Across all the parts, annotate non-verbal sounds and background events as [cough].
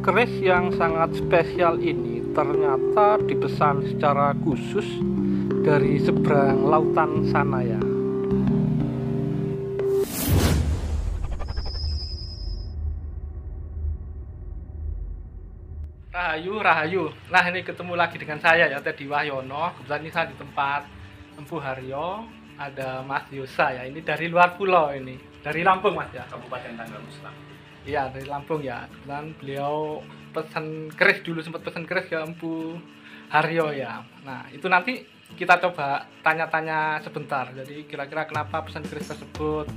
keris yang sangat spesial ini ternyata dipesan secara khusus dari seberang lautan sana ya. Rahayu, Rahayu. Nah ini ketemu lagi dengan saya ya Teddy Wahyono. Kebetulan ini saya di tempat Empu Haryo. Ada Mas Yosa ya. Ini dari luar pulau ini. Dari Lampung Mas ya. Kabupaten Tanggal Muslim. Iya dari Lampung ya. Kebetulan beliau pesan keris dulu sempat pesan keris ke Empu Haryo ya. Nah itu nanti kita coba tanya-tanya sebentar. Jadi kira-kira kenapa pesan keris tersebut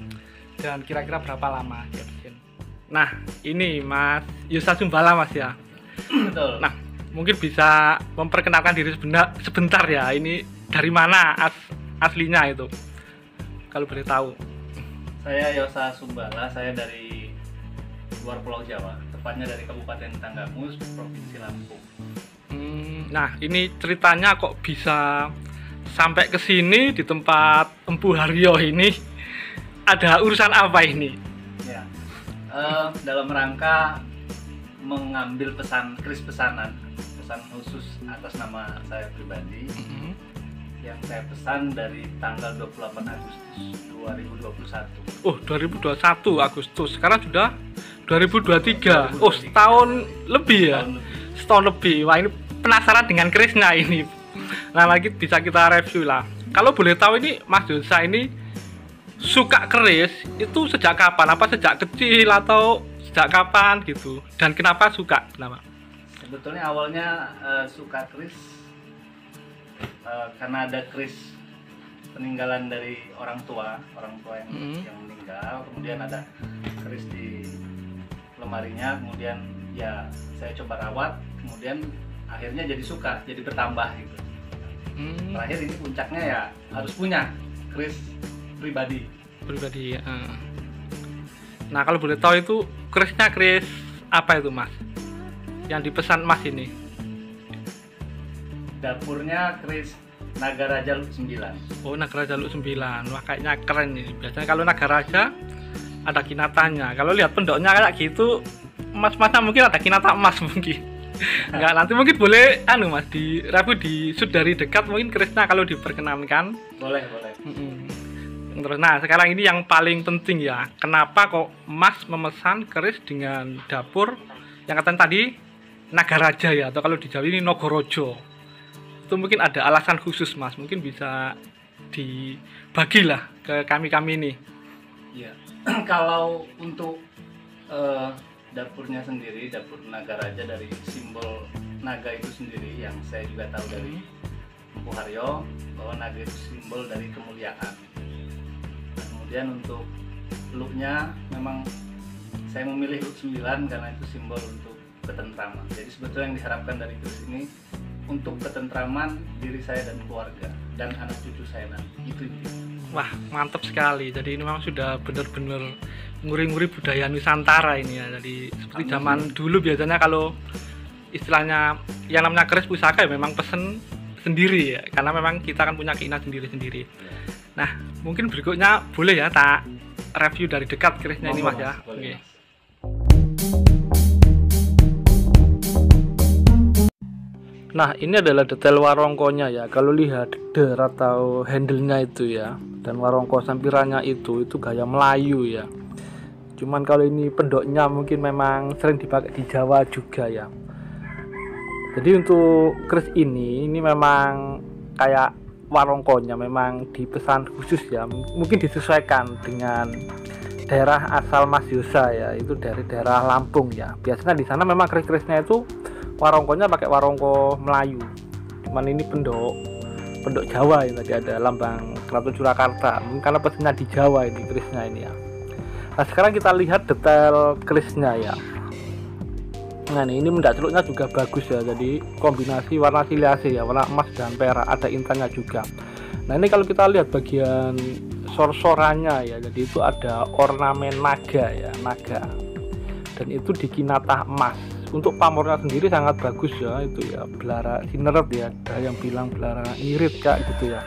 dan kira-kira berapa lama dia bikin. Nah ini Mas Yusa Sumbala Mas ya. Betul. Nah mungkin bisa memperkenalkan diri sebentar, sebentar ya. Ini dari mana as, aslinya itu? Kalau boleh tahu. Saya Yosa Sumbala, saya dari luar Pulau Jawa, tepatnya dari Kabupaten Tanggamus, Provinsi Lampung. Hmm, nah ini ceritanya kok bisa sampai ke sini di tempat Empu Haryo ini ada urusan apa ini? Ya. Eh, dalam rangka mengambil pesan kris pesanan, pesan khusus atas nama saya pribadi Mhm. yang saya pesan dari tanggal 28 Agustus 2021. Oh 2021 Agustus sekarang sudah 2023 Oh setahun lebih ya? Lebih. setahun lebih. Wah ini penasaran dengan Krisna ini. Nah lagi bisa kita review lah. Kalau boleh tahu ini Mas Dosa ini suka keris itu sejak kapan? Apa sejak kecil atau sejak kapan gitu? Dan kenapa suka? Kenapa Sebetulnya awalnya eh, suka kris eh, karena ada kris peninggalan dari orang tua, orang tua yang Mhm. yang meninggal, kemudian ada kris di lemarinya, kemudian ya saya coba rawat, kemudian akhirnya jadi suka, jadi bertambah gitu. Hmm, Terakhir ini puncaknya ya harus punya kris pribadi. pribadi eh. nah kalau boleh tahu itu kerisnya keris apa itu Mas yang dipesan Mas ini Dapurnya kris Naga Raja 9. Oh Nagaraja Lu 9 Wah kayaknya keren ini Biasanya kalau Nagaraja ada kinatannya Kalau lihat pendoknya kayak gitu Emas-emasnya mungkin ada kinata emas [laughs] mungkin. Enggak nanti mungkin boleh anu mas di rabu di shoot dari dekat mungkin kerisnya kalau diperkenankan. Boleh, boleh. Mm-mm. terus nah sekarang ini yang paling penting ya. Kenapa kok mas memesan keris dengan dapur yang katanya tadi Nagaraja ya atau kalau di Jawa ini Nogorojo? Itu mungkin ada alasan khusus mas. Mungkin bisa dibagilah ke kami kami ini Iya. [clears throat] Kalau untuk eh, dapurnya sendiri, dapur naga raja dari simbol naga itu sendiri yang saya juga tahu dari Empu Haryo bahwa naga itu simbol dari kemuliaan. Nah, kemudian untuk looknya memang saya memilih look 9 karena itu simbol untuk ketentraman. Jadi sebetulnya yang diharapkan dari keris ini untuk ketentraman diri saya dan keluarga dan anak cucu saya nanti. Itu intinya. Wah mantap sekali. Jadi ini memang sudah benar-benar nguri-nguri budaya Nusantara ini ya. Jadi seperti zaman dulu biasanya kalau istilahnya yang namanya keris pusaka ya memang pesen sendiri ya. Karena memang kita kan punya keinginan sendiri-sendiri. Nah mungkin berikutnya boleh ya tak review dari dekat kerisnya ini mas ya. Oke. Nah ini adalah detail warongkonya ya. Kalau lihat der atau handle-nya itu ya Dan warongko sampirannya itu Itu gaya Melayu ya. Cuman kalau ini pendoknya mungkin memang sering dipakai di Jawa juga ya. Jadi untuk keris ini Ini memang kayak warongkonya memang dipesan khusus ya. Mungkin disesuaikan dengan daerah asal Mas Yosa ya. Itu dari daerah Lampung ya. Biasanya di sana memang keris-kerisnya itu warongkonya pakai warongko Melayu. Cuman ini pendok pendok Jawa yang tadi ada lambang Keraton Surakarta mungkin karena pesennya di Jawa ini kerisnya ini ya. Nah sekarang kita lihat detail kerisnya ya. Nah ini mendak celuknya juga bagus ya jadi kombinasi warna siliase ya warna emas dan perak ada intannya juga. Nah ini kalau kita lihat bagian sor-sorannya ya jadi itu ada ornamen naga ya naga. Dan itu dikinatah emas untuk pamornya sendiri sangat bagus ya itu ya. Belara sineret ya ada yang bilang belara irit kak gitu ya.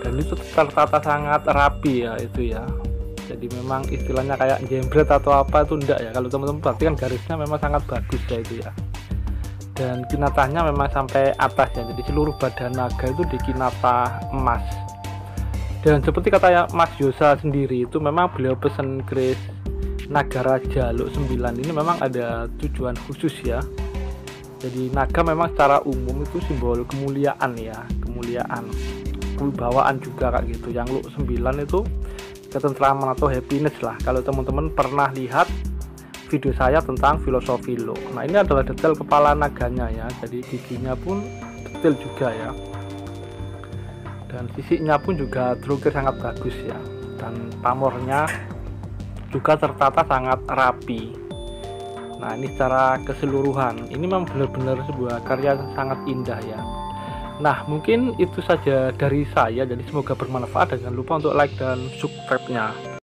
Dan itu tertata sangat rapi ya itu ya. Jadi memang istilahnya kayak jembret atau apa itu enggak ya. Kalau teman-teman perhatikan garisnya memang sangat bagus ya itu ya. Dan kinatanya memang sampai atas ya. Jadi seluruh badan naga itu dikinata emas. Dan seperti kata Mas Yosa sendiri itu memang beliau pesan Grace Naga Raja Luk 9 ini memang ada tujuan khusus ya. Jadi naga memang secara umum itu simbol kemuliaan ya kemuliaan kewibawaan juga kayak gitu. Yang Luk 9 itu ketentraman atau happiness lah. Kalau teman-teman pernah lihat video saya tentang filosofi lo nah ini adalah detail kepala naganya ya. Jadi giginya pun detail juga ya. Dan sisiknya pun juga terukir sangat bagus ya. Dan pamornya juga tertata sangat rapi. Nah ini secara keseluruhan. Ini memang benar-benar sebuah karya sangat indah ya. Nah mungkin itu saja dari saya. Jadi semoga bermanfaat. Jangan lupa untuk like dan subscribe nya